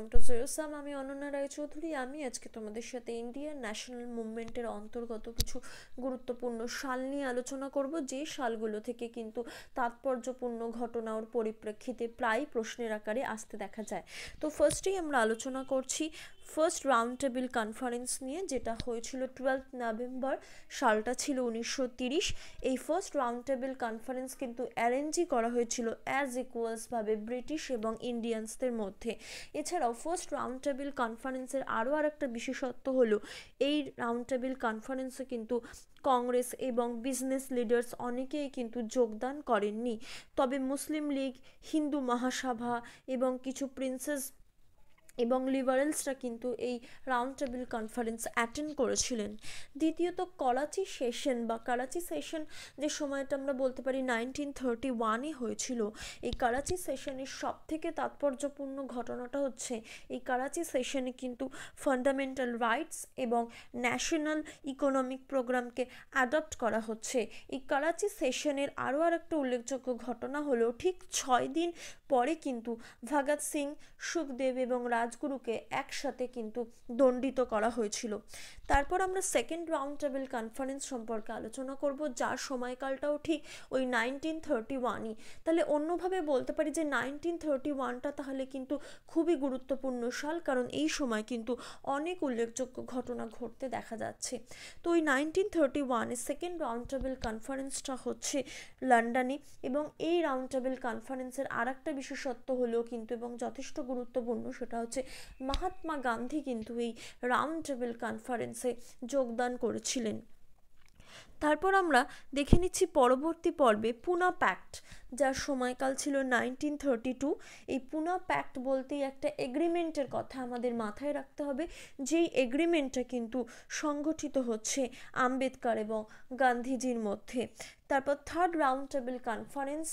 Welcome to জেরোসাম আমি অনন্যা রায়চৌধুরী। আমি আজকে তোমাদের সাথে ইন্ডিয়ান ন্যাশনাল মুভমেন্টের অন্তর্গত কিছু গুরুত্বপূর্ণ সাল নিয়ে আলোচনা করব। যে সালগুলো থেকে কিন্তু তাৎপর্যপূর্ণ ঘটনা ওর পরিপ্রেক্ষিতে প্রায় প্রশ্নের আকারে আসতে দেখা যায়। তো ফার্স্টেই আমরা আলোচনা করছি ফার্স্ট রাউন্ড টেবিল কনফারেন্স নিয়ে, যেটা হয়েছিল টুয়েলথ নভেম্বর সালটা ছিল উনিশশো এই ফার্স্ট রাউন্ড টেবিল কনফারেন্স কিন্তু অ্যারেঞ্জই করা হয়েছিল অ্যাজ ইকুয়ালসভাবে ব্রিটিশ এবং ইন্ডিয়ানসদের মধ্যে। এছাড়াও ফার্স্ট রাউন্ড টেবিল কনফারেন্সের আরও আর একটা বিশেষত্ব হলো, এই রাউন্ড টেবিল কনফারেন্সে কিন্তু কংগ্রেস এবং বিজনেস লিডার্স অনেকেই কিন্তু যোগদান করেননি। তবে মুসলিম লীগ, হিন্দু মহাসভা এবং কিছু প্রিন্সেস এবং লিবারেলসরা কিন্তু এই রাউন্ড টেবিল কনফারেন্স অ্যাটেন্ড করেছিলেন। দ্বিতীয়ত করাচি সেশন বা করাচি সেশন যে সময়টা আমরা বলতে পারি নাইনটিন থার্টি ওয়ানে হয়েছিল, এই করাচি সেশনের সব থেকে তাৎপর্যপূর্ণ ঘটনাটা হচ্ছে, এই করাচি সেশনে কিন্তু ফান্ডামেন্টাল রাইটস এবং ন্যাশনাল ইকোনমিক প্রোগ্রামকে অ্যাডপ্ট করা হচ্ছে। এই করাচি সেশনের আরও আর একটা উল্লেখযোগ্য ঘটনা হলো, ঠিক ছয় দিন পরে কিন্তু ভগৎ সিং, সুখদেব এবং রাজগুরুকে একসাথে কিন্তু দণ্ডিত করা হয়েছিল। তারপর আমরা সেকেন্ড রাউন্ড টেবিল কনফারেন্স সম্পর্কে আলোচনা করব, যার সময়কালটাও ঠিক ওই নাইনটিন থার্টি ওয়ানই তাহলে অন্যভাবে বলতে পারি যে নাইনটিন থার্টি ওয়ানটা তাহলে কিন্তু খুবই গুরুত্বপূর্ণ সাল, কারণ এই সময় কিন্তু অনেক উল্লেখযোগ্য ঘটনা ঘটতে দেখা যাচ্ছে। তো ওই নাইনটিন থার্টি ওয়ানে সেকেন্ড রাউন্ড টেবিল কনফারেন্সটা হচ্ছে লন্ডনে, এবং এই রাউন্ড টেবিল কনফারেন্সের আর একটা বিশেষত্ব হলেও কিন্তু এবং যথেষ্ট গুরুত্বপূর্ণ সেটা হচ্ছে। মহাত্মা গান্ধী কিন্তু এই রাউন্ড টেবিল কনফারেন্সে যোগদান করেছিলেন। তারপর আমরা দেখে নিচ্ছি পরবর্তী পর্বে পুনা প্যাক্ট যার সময়কাল ছিল নাইনটিন থার্টি টু এই পুনা প্যাক্ট বলতেই একটা এগ্রিমেন্টের কথা আমাদের মাথায় রাখতে হবে। যেই এগ্রিমেন্টটা কিন্তু সংগঠিত হচ্ছে আম্বেদকর এবং গান্ধীজির মধ্যে। তারপর থার্ড রাউন্ড টেবিল কনফারেন্স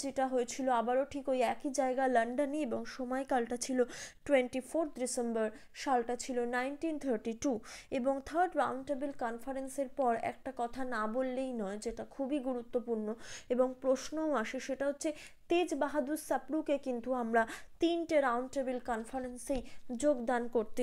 যেটা হয়েছিল আবারও ঠিক ওই একই জায়গা লন্ডনে এবং সময়কালটা ছিল টোয়েন্টি ফোর্থ ডিসেম্বর সালটা ছিল নাইনটিন থার্টি টু এবং থার্ড রাউন্ড টেবিল কনফারেন্সের পর একটা কথা না বললেই নয়, যেটা খুবই গুরুত্বপূর্ণ এবং প্রশ্নও আসে, সেটা হচ্ছে তেজ বাহাদুর সাপরুকে কিন্তু আমরা তিনটে রাউন্ড টেবিল কনফারেন্সেই যোগদান করতে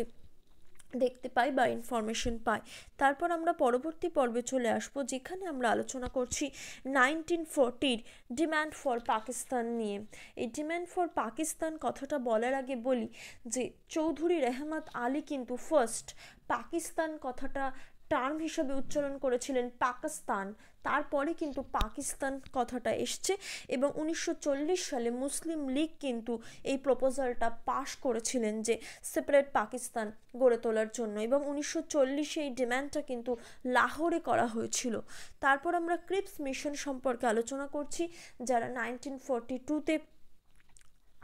দেখতে পাই বা ইনফরমেশন পাই। তারপর আমরা পরবর্তী পর্বে চলে আসব, যেখানে আমরা আলোচনা করছি নাইনটিন ফোরটির ডিম্যান্ড ফর পাকিস্তান নিয়ে। এই ডিম্যান্ড ফর পাকিস্তান কথাটা বলার আগে বলি যে, চৌধুরী রেহমাত আলী কিন্তু ফার্স্ট পাকিস্তান কথাটা টার্ম হিসাবে উচ্চারণ করেছিলেন পাকিস্তান। তারপরে কিন্তু পাকিস্তান কথাটা এসছে এবং উনিশশো চল্লিশ সালে মুসলিম লীগ কিন্তু এই প্রপোজালটা পাশ করেছিলেন যে সেপারেট পাকিস্তান গড়ে তোলার জন্য এবং উনিশশো চল্লিশে এই ডিম্যান্ডটা কিন্তু লাহোরে করা হয়েছিল। তারপর আমরা ক্রিপস মিশন সম্পর্কে আলোচনা করছি, যারা নাইনটিন ফোরটি টুতে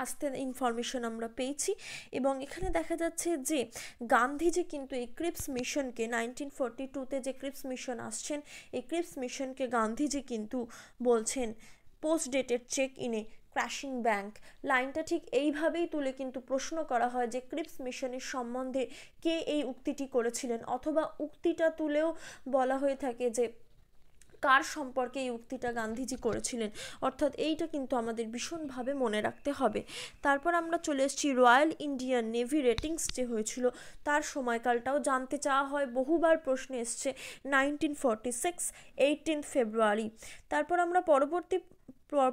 আস্তে ইনফরমেশন আমরা পেয়েছি। এবং এখানে দেখা যাচ্ছে যে গান্ধীজি কিন্তু এই ক্রিপস মিশনকে নাইনটিন ফোরটি টুতে যে ক্রিপস মিশন আসছেন এই ক্রিপস মিশনকে গান্ধীজি কিন্তু বলছেন পোস্ট ডেটেড চেক ইনে ক্র্যাশিং ব্যাংক লাইনটা ঠিক এইভাবেই তুলে কিন্তু প্রশ্ন করা হয় যে ক্রিপস মিশনের সম্বন্ধে কে এই উক্তিটি করেছিলেন? অথবা উক্তিটা তুলেও বলা হয়ে থাকে যে কার সম্পর্কে এই উক্তিটা গান্ধীজি করেছিলেন? অর্থাৎ এইটা কিন্তু আমাদের ভীষণভাবে মনে রাখতে হবে। তারপর আমরা চলে এসেছি, রয়্যাল ইন্ডিয়ান নেভি রেটিংস যে হয়েছিল, তার সময়কালটাও জানতে চাওয়া হয়। বহুবার প্রশ্ন এসছে, nineteen forty six, eighteen February. তারপর আমরা পরবর্তী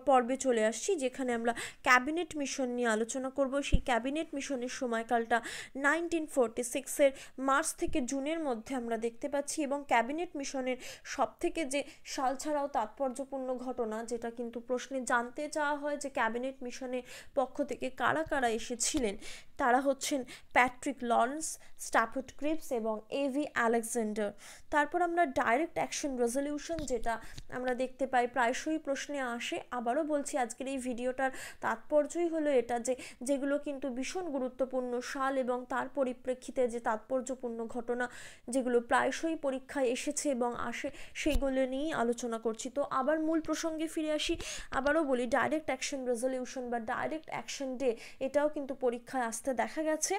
পর্বে চলে আসছি, যেখানে আমরা ক্যাবিনেট মিশন নিয়ে আলোচনা করব। সেই ক্যাবিনেট মিশনের সময়কালটা নাইনটিন ফোরটি সিক্সের মার্চ থেকে জুনের মধ্যে আমরা দেখতে পাচ্ছি এবং ক্যাবিনেট মিশনের সব থেকে যে সাল ছাড়াও তাৎপর্যপূর্ণ ঘটনা, যেটা কিন্তু প্রশ্নে জানতে চাওয়া হয় যে ক্যাবিনেট মিশনের পক্ষ থেকে কারা কারা এসেছিলেন, তারা হচ্ছেন প্যাট্রিক লরেন্স স্ট্যাফোর্ড ক্রিপস এবং এভি আলেকজান্ডার। তারপর আমরা ডাইরেক্ট অ্যাকশন রেজলিউশন, যেটা আমরা দেখতে পাই, প্রায়শই প্রশ্নে আসে। আবারও বলছি, আজকের এই ভিডিওটার তাৎপর্যই হলো এটা যে, যেগুলো কিন্তু ভীষণ গুরুত্বপূর্ণ সাল এবং তার পরিপ্রেক্ষিতে যে তাৎপর্যপূর্ণ ঘটনা যেগুলো প্রায়শই পরীক্ষায় এসেছে এবং আসে, সেইগুলো নিয়েই আলোচনা করছি। তো আবার মূল প্রসঙ্গে ফিরে আসি, আবারও বলি ডাইরেক্ট অ্যাকশন রেজলিউশন বা ডাইরেক্ট অ্যাকশন ডে এটাও কিন্তু পরীক্ষায় আসতে দেখা গেছে।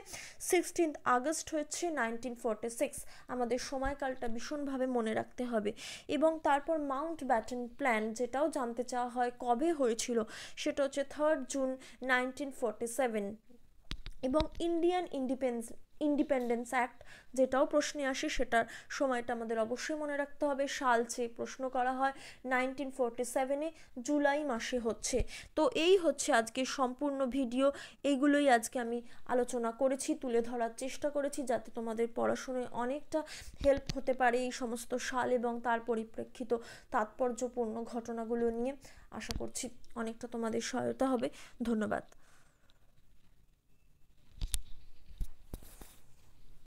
সিক্সটিন্থ আগস্ট হচ্ছে নাইনটিন ফোরটি সিক্স আমাদের সময়কালটা ভীষণভাবে মনে রাখতে হবে। এবং তারপর মাউন্ট ব্যাটন প্ল্যান যেটাও জানতে চাওয়া হয় কবে হয়েছিল? সেটা হচ্ছে third June nineteen forty seven এবং ইন্ডিয়ান ইন্ডিপেন্স ইন্ডিপেন্ডেন্স অ্যাক্ট যেটাও প্রশ্নে আসে, সেটার সময়টা আমাদের অবশ্যই মনে রাখতে হবে। সাল চেয়ে প্রশ্ন করা হয় নাইনটিন ফোরটি সেভেনে জুলাই মাসে হচ্ছে। তো এই হচ্ছে আজকে সম্পূর্ণ ভিডিও। এইগুলোই আজকে আমি আলোচনা করেছি, তুলে ধরার চেষ্টা করেছি, যাতে তোমাদের পড়াশোনায় অনেকটা হেল্প হতে পারে এই সমস্ত সাল এবং তার পরিপ্রেক্ষিত তাৎপর্যপূর্ণ ঘটনাগুলো নিয়ে। আশা করছি অনেকটা তোমাদের সহায়তা হবে। ধন্যবাদ।